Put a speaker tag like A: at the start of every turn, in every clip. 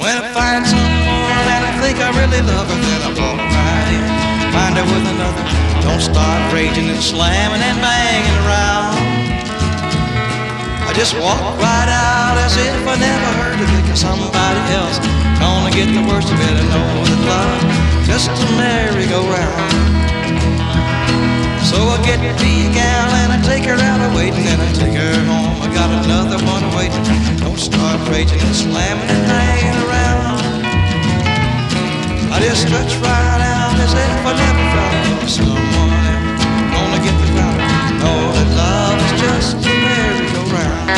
A: When I find someone and I think I really love her, then I walk right in, find her with another. Don't start raging and slamming and banging around. I just walk right out as if I never heard of it, cause somebody else gonna get the worst of it and know that love just a merry-go-round. So I get me a gal and I take her out a waiting and I take her home. I got another one waiting. Don't start raging and slamming and around. I just stretch right out as if I never found someone. Gonna get the crowd. Know that love is just a merry-go-round.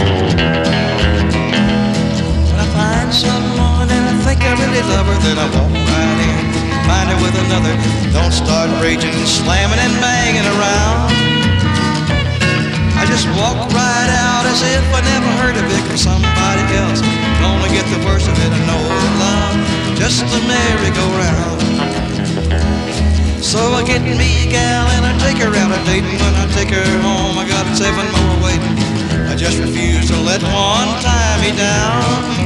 A: When I walk right in, find her with another. Don't start raging slamming and banging around. I just walk right out as if I never heard of it from somebody else. Gonna get the worst of it, I know love just a merry-go-round. So I get me a gal and I take her out a date, and when I take her home, I got seven more waiting. I just refuse to let one tie me down.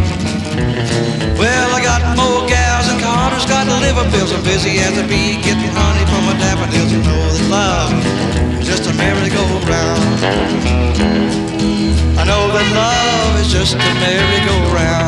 A: river feels so busy as a bee getting honey from a daffodil. You know that love is just a merry-go-round. I know that love is just a merry-go-round.